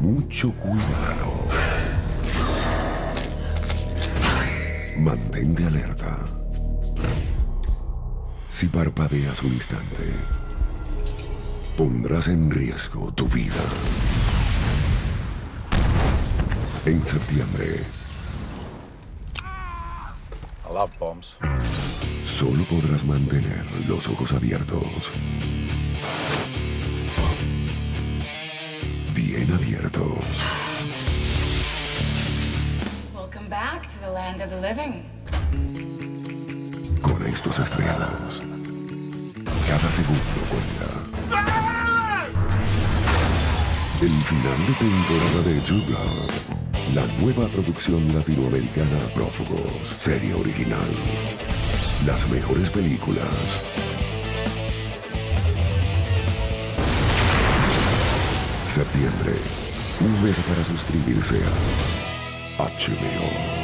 mucho cuidado. Mantente alerta. Si parpadeas un instante, pondrás en riesgo tu vida. En septiembre, I love bombs. solo podrás mantener los ojos abiertos. Bien abiertos. Welcome back to the land of the living. con estos estrenos. Cada segundo cuenta. El final de temporada de Blood. La nueva producción latinoamericana Prófugos. Serie original. Las mejores películas. Septiembre. Um beijo para subscrever-se. Ative o.